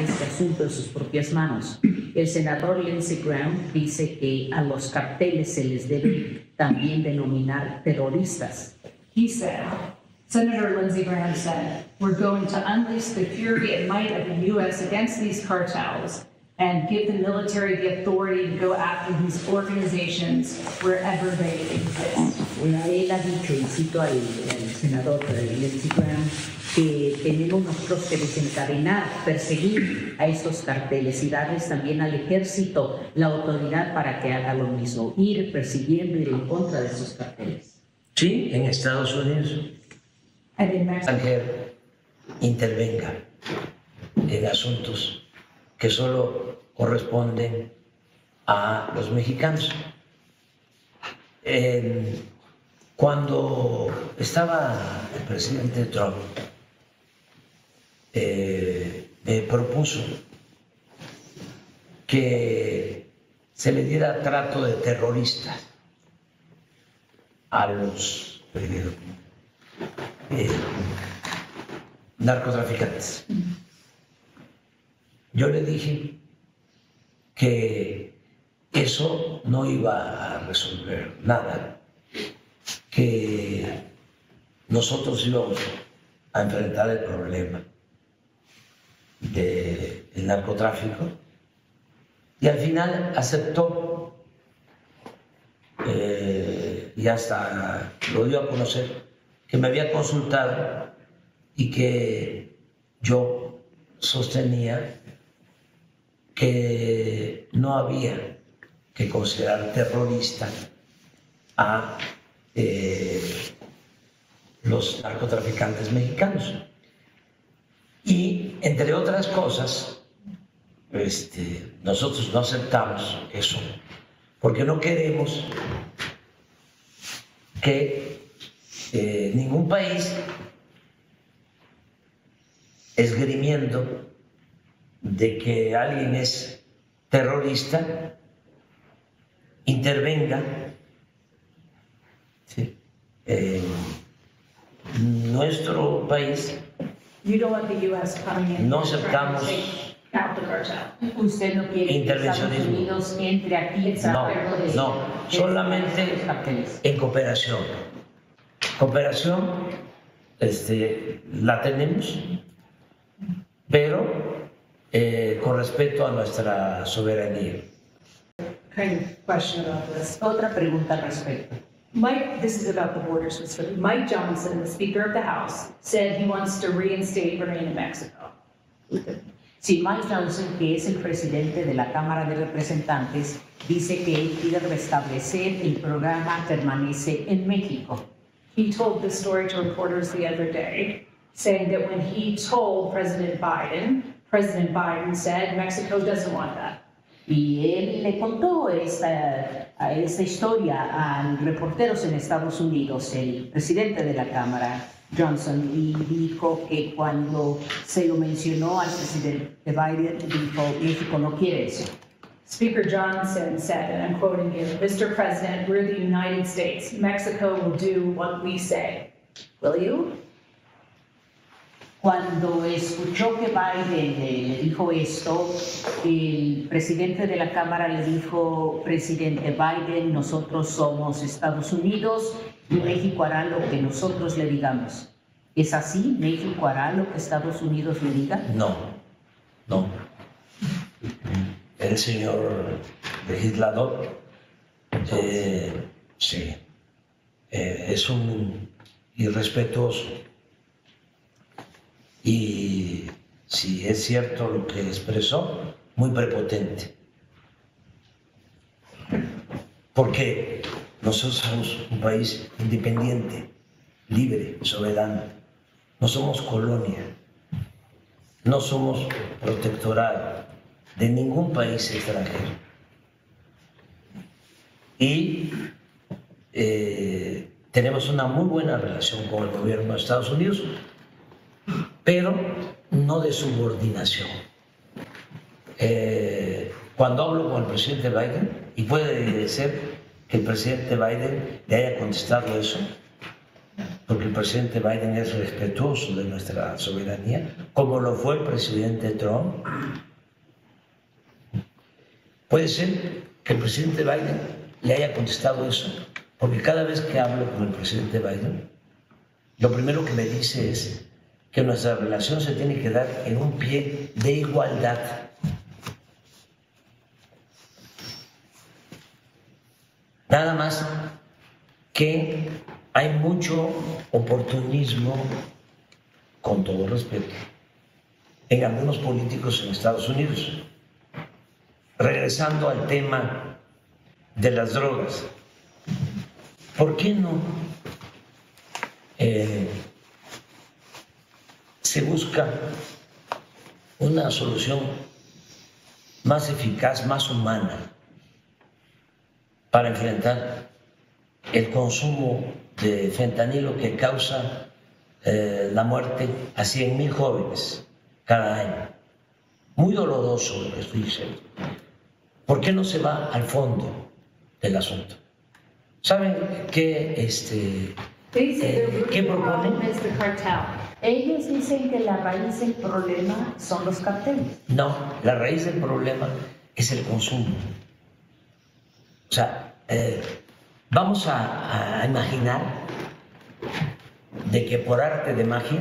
este propias manos. El senador Lindsey Graham dice que a los carteles se les debe también denominar terroristas. He said, Senator Lindsey Graham said, we're going to unleash the fury and might of the U.S. against these cartels and give the military the authority to go after these organizations wherever they exist. Él ha dicho, y cito al, senador que tenemos nosotros que desencadenar, perseguir a estos carteles y darles también al ejército la autoridad para que haga lo mismo, ir persiguiendo, ir en contra de esos carteles. Sí, en Estados Unidos. Extranjero intervenga en asuntos que solo corresponden a los mexicanos. Cuando estaba el presidente Trump, eh, me propuso que se le diera trato de terrorista a los eh, eh, narcotraficantes. Yo le dije que eso no iba a resolver nada, que nosotros íbamos a enfrentar el problema del narcotráfico y al final aceptó eh, y hasta lo dio a conocer que me había consultado y que yo sostenía que no había que considerar terrorista a eh, los narcotraficantes mexicanos. Y entre otras cosas, este, nosotros no aceptamos eso, porque no queremos que eh, ningún país esgrimiendo de que alguien es terrorista intervenga ¿sí? en nuestro país you don't want the U.S. coming in. No aceptamos. Usted no quiere que Estados Intervencionismo. Unidos entre aquí No, de- no, de solamente en cooperación. Cooperación este, la tenemos, pero eh, con respeto a nuestra soberanía. Kind of question about this. Otra pregunta al respecto. Mike, this is about the borders. Mike Johnson, the Speaker of the House, said he wants to reinstate in Mexico. Si Mike Johnson, que es el presidente de la Cámara de Representantes, dice que él quiere restablecer el programa Permanece en México. He told this story to reporters the other day, saying that when he told President Biden, President Biden said Mexico doesn't want that. Y él le contó esta, esta historia a reporteros en Estados Unidos, el presidente de la Cámara, Johnson, y dijo que cuando se lo mencionó al presidente Biden, dijo, México no quiere eso. Speaker Johnson said, and I'm quoting you, Mr. President, we're the United States. Mexico will do what we say. Will you? Cuando escuchó que Biden le, le dijo esto, el presidente de la Cámara le dijo, presidente Biden, nosotros somos Estados Unidos y México hará lo que nosotros le digamos. ¿Es así? ¿México hará lo que Estados Unidos le diga? No, no. El señor legislador, eh, sí, eh, es un irrespetuoso. Y si es cierto lo que expresó, muy prepotente. Porque nosotros somos un país independiente, libre, soberano. No somos colonia no somos protectorado de ningún país extranjero. Y eh, tenemos una muy buena relación con el gobierno de Estados Unidos, pero no de subordinación. Eh, cuando hablo con el presidente Biden, y puede ser que el presidente Biden le haya contestado eso, porque el presidente Biden es respetuoso de nuestra soberanía, como lo fue el presidente Trump. Puede ser que el presidente Biden le haya contestado eso, porque cada vez que hablo con el presidente Biden, lo primero que me dice es que nuestra relación se tiene que dar en un pie de igualdad. Nada más que hay mucho oportunismo, con todo respeto, en algunos políticos en Estados Unidos. Regresando al tema de las drogas, ¿por qué no eh, se busca una solución más eficaz, más humana para enfrentar el consumo de fentanilo que causa eh, la muerte a 100.000 jóvenes cada año. Muy doloroso lo que estoy diciendo. ¿Por qué no se va al fondo del asunto? ¿Saben qué, este, eh, ¿qué proponen? Ellos dicen que la raíz del problema son los carteles. No, la raíz del problema es el consumo. O sea, eh, Vamos a, imaginar de que por arte de magia